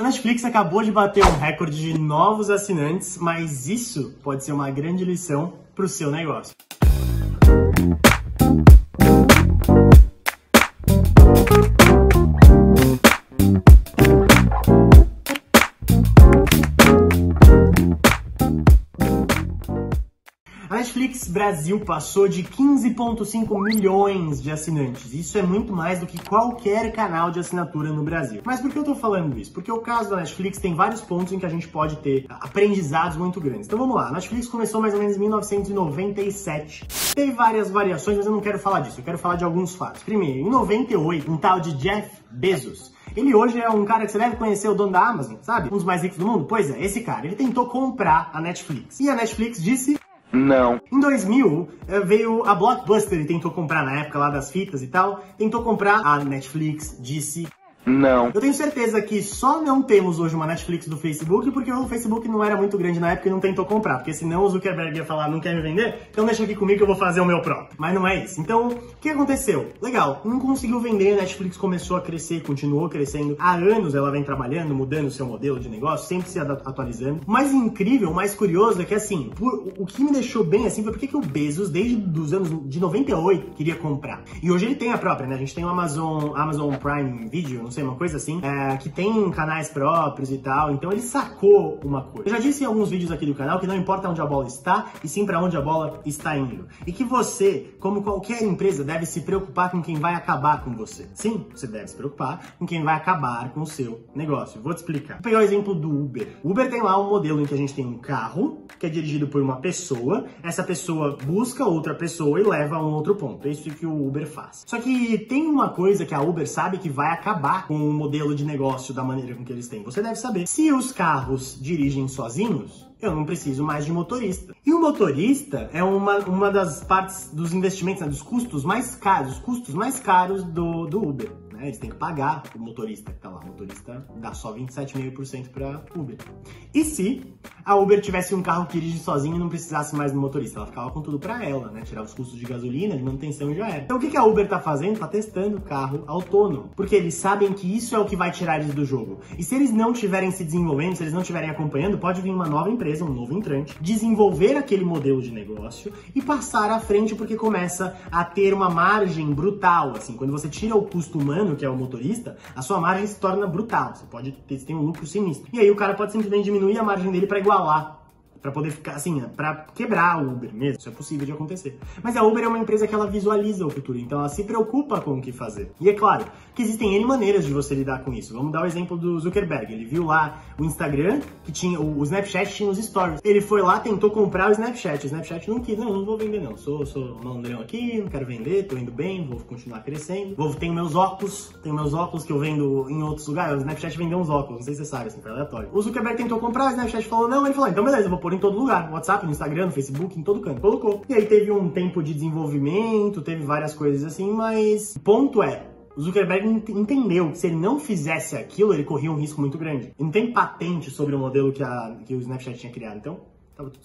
A Netflix acabou de bater um recorde de novos assinantes, mas isso pode ser uma grande lição para o seu negócio. Brasil passou de 15,5 milhões de assinantes. Isso é muito mais do que qualquer canal de assinatura no Brasil. Mas por que eu tô falando isso? Porque o caso da Netflix tem vários pontos em que a gente pode ter aprendizados muito grandes. Então vamos lá. A Netflix começou mais ou menos em 1997. Teve várias variações, mas eu não quero falar disso. Eu quero falar de alguns fatos. Primeiro, em 98, um tal de Jeff Bezos. Ele hoje é um cara que você deve conhecer, o dono da Amazon, sabe? Um dos mais ricos do mundo. Pois é, esse cara. Ele tentou comprar a Netflix. E a Netflix disse não. Em 2000, eh, veio a Blockbuster e tentou comprar na época lá das fitas e tal. Tentou comprar a Netflix, disse não. Eu tenho certeza que só não temos hoje uma Netflix do Facebook porque o Facebook não era muito grande na época e não tentou comprar. Porque senão o Zuckerberg ia falar, não quer me vender? Então deixa aqui comigo que eu vou fazer o meu próprio. Mas não é isso. Então, o que aconteceu? Legal, não conseguiu vender, a Netflix começou a crescer, continuou crescendo. Há anos ela vem trabalhando, mudando seu modelo de negócio, sempre se atualizando. O mais incrível, o mais curioso é que assim, por, o que me deixou bem assim foi porque que o Bezos, desde os anos de 98, queria comprar. E hoje ele tem a própria, né? A gente tem o Amazon, Amazon Prime Video, não sei, uma coisa assim, é, que tem canais próprios e tal. Então ele sacou uma coisa. Eu já disse em alguns vídeos aqui do canal que não importa onde a bola está, e sim para onde a bola está indo. E que você, como qualquer empresa, deve se preocupar com quem vai acabar com você. Sim, você deve se preocupar com quem vai acabar com o seu negócio. Vou te explicar. Vou pegar o exemplo do Uber. O Uber tem lá um modelo em que a gente tem um carro que é dirigido por uma pessoa. Essa pessoa busca outra pessoa e leva a um outro ponto. É isso que o Uber faz. Só que tem uma coisa que a Uber sabe que vai acabar com o modelo de negócio da maneira com que eles têm. Você deve saber. Se os carros dirigem sozinhos, eu não preciso mais de motorista. E o motorista é uma, uma das partes dos investimentos, né, dos custos mais caros, os custos mais caros do, do Uber né? Eles têm que pagar o motorista que tá lá. O motorista dá só 27,5% para Uber. E se a Uber tivesse um carro que dirige sozinho e não precisasse mais do motorista? Ela ficava com tudo para ela, né? Tirar os custos de gasolina, de manutenção e já era. Então o que, a Uber tá fazendo? Tá testando o carro autônomo. Porque eles sabem que isso é o que vai tirar eles do jogo. E se eles não estiverem se desenvolvendo, se eles não estiverem acompanhando, pode vir uma nova empresa, um novo entrante, desenvolver aquele modelo de negócio e passar à frente porque começa a ter uma margem brutal, assim, quando você tira o custo humano que é o motorista, a sua margem se torna brutal. Você pode ter, você tem um lucro sinistro. E aí o cara pode simplesmente diminuir a margem dele para igualar para poder ficar assim, para quebrar o Uber mesmo. Isso é possível de acontecer. Mas a Uber é uma empresa que ela visualiza o futuro, então ela se preocupa com o que fazer. E é claro que existem N maneiras de você lidar com isso. Vamos dar o exemplo do Zuckerberg. Ele viu lá o Instagram, que tinha o Snapchat tinha os stories. Ele foi lá, tentou comprar o Snapchat. O Snapchat não quis, não, não vou vender não. Sou, sou mandrão aqui, não quero vender, tô indo bem, vou continuar crescendo. Vou, tenho meus óculos, tenho meus óculos que eu vendo em outros lugares. O Snapchat vendeu uns óculos, não sei se você sabe, assim, foi aleatório. O Zuckerberg tentou comprar, o Snapchat falou não, ele falou, então beleza, eu vou pôr em todo lugar, no WhatsApp, no Instagram, no Facebook, em todo canto. Colocou. E aí teve um tempo de desenvolvimento, teve várias coisas assim, mas o ponto é, o Zuckerberg entendeu que se ele não fizesse aquilo, ele corria um risco muito grande. Ele não tem patente sobre o modelo que, a, que o Snapchat tinha criado. Então,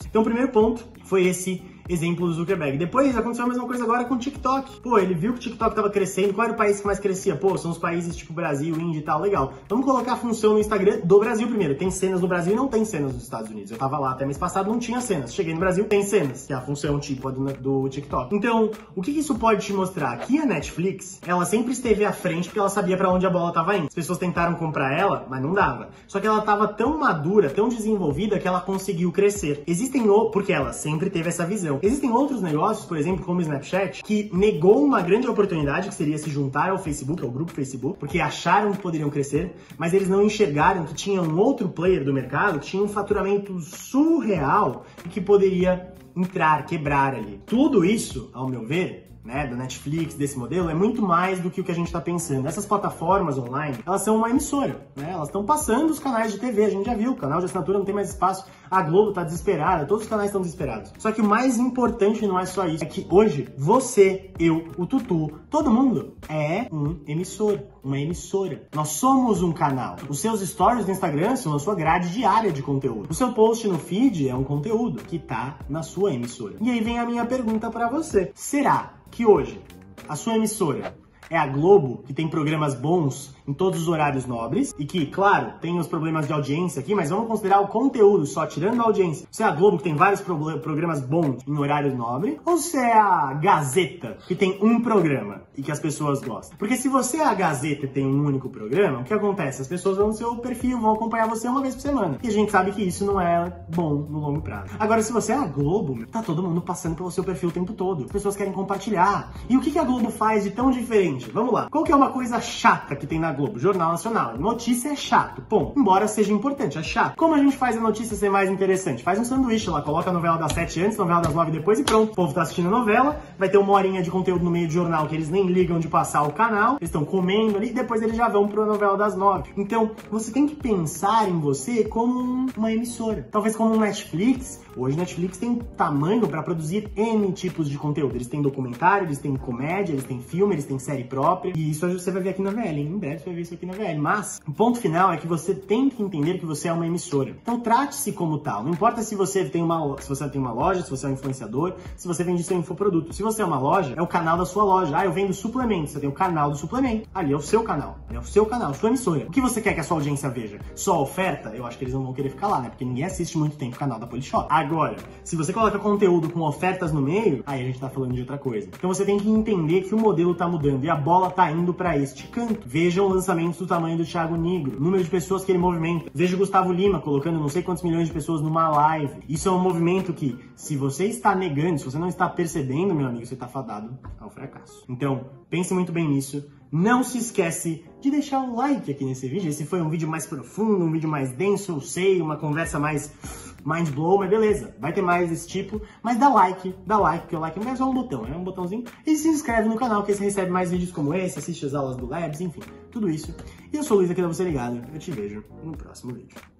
então, o primeiro ponto foi esse exemplo do Zuckerberg. Depois aconteceu a mesma coisa agora com o TikTok. Pô, ele viu que o TikTok tava crescendo. Qual era o país que mais crescia? Pô, são os países tipo Brasil, Índia e tal. Legal. Vamos colocar a função no Instagram do Brasil primeiro. Tem cenas no Brasil e não tem cenas nos Estados Unidos. Eu tava lá até mês passado, não tinha cenas. Cheguei no Brasil, tem cenas, que é a função tipo do, do TikTok. Então, o que isso pode te mostrar? Que a Netflix, ela sempre esteve à frente porque ela sabia para onde a bola tava indo. As pessoas tentaram comprar ela, mas não dava. Só que ela tava tão madura, tão desenvolvida que ela conseguiu crescer. Existem o... porque ela sempre teve essa visão. Existem outros negócios negócios, por exemplo, como o Snapchat, que negou uma grande oportunidade que seria se juntar ao Facebook, ao grupo Facebook, porque acharam que poderiam crescer, mas eles não enxergaram que tinha um outro player do mercado que tinha um faturamento surreal e que poderia entrar, quebrar ali. Tudo isso, ao meu ver, né, da Netflix, desse modelo, é muito mais do que o que a gente está pensando. Essas plataformas online, elas são uma emissora, né? Elas estão passando os canais de TV, a gente já viu, o canal de assinatura não tem mais espaço, a Globo está desesperada, todos os canais estão desesperados. Só que o mais importante não é só isso, é que hoje você, eu, o Tutu, todo mundo é um emissor, uma emissora. Nós somos um canal. Os seus stories no Instagram são a sua grade diária de conteúdo. O seu post no feed é um conteúdo que está na sua emissora. E aí vem a minha pergunta para você. Será que hoje a sua emissora é a Globo, que tem programas bons em todos os horários nobres e que, claro, tem os problemas de audiência aqui, mas vamos considerar o conteúdo só, tirando a audiência. Se é a Globo, que tem vários programas bons em horário nobre, ou se é a Gazeta, que tem um programa e que as pessoas gostam. Porque se você é a Gazeta e tem um único programa, o que acontece? As pessoas vão no seu perfil, vão acompanhar você uma vez por semana. E a gente sabe que isso não é bom no longo prazo. Agora, se você é a Globo, tá todo mundo passando pelo seu perfil o tempo todo. As pessoas querem compartilhar. E o que a Globo faz de tão diferente? Vamos lá. Qual que é uma coisa chata que tem na Globo? Jornal Nacional. Notícia é chato, ponto. Embora seja importante, é chato. Como a gente faz a notícia ser mais interessante? Faz um sanduíche lá, coloca a novela das 7 antes, novela das 9 depois e pronto. O povo tá assistindo a novela, vai ter uma horinha de conteúdo no meio de jornal que eles nem ligam de passar o canal, eles estão comendo ali, e depois eles já vão pra novela das 9. Então, você tem que pensar em você como uma emissora. Talvez como um Netflix. Hoje Netflix tem tamanho para produzir N tipos de conteúdo. Eles têm documentário, eles têm comédia, eles têm filme, eles têm série própria. E isso você vai ver aqui na VL. Em breve você vai ver isso aqui na VL. Mas o ponto final é que você tem que entender que você é uma emissora. Então trate-se como tal. Não importa se você tem uma se você tem uma loja, se você é um influenciador, se você vende seu infoproduto. Se você é uma loja, é o canal da sua loja. Ah, eu vendo suplementos. Você tem o canal do suplemento. Ali é o seu canal. É o seu canal, sua emissora. O que você quer que a sua audiência veja? Só oferta? Eu acho que eles não vão querer ficar lá, né? Porque ninguém assiste muito tempo o canal da Polishop. Agora, se você coloca conteúdo com ofertas no meio, aí a gente tá falando de outra coisa. Então você tem que entender que o modelo tá mudando e a bola tá indo para este canto. Vejam lançamentos do tamanho do Thiago Negro, número de pessoas que ele movimenta. Veja o Gustavo Lima colocando não sei quantos milhões de pessoas numa live. Isso é um movimento que, se você está negando, se você não está percebendo, meu amigo, você tá fadado ao fracasso. Então, pense muito bem nisso. Não se esquece de deixar um like aqui nesse vídeo. Esse foi um vídeo mais profundo, um vídeo mais denso, eu sei, uma conversa mais mind blow, mas beleza, vai ter mais desse tipo. Mas dá like, dá like, porque o like não é só um botão, é um botãozinho. E se inscreve no canal, que você recebe mais vídeos como esse, assiste as aulas do Labs, enfim, tudo isso. E eu sou o Luiz aqui da Você Ligado, eu te vejo no próximo vídeo.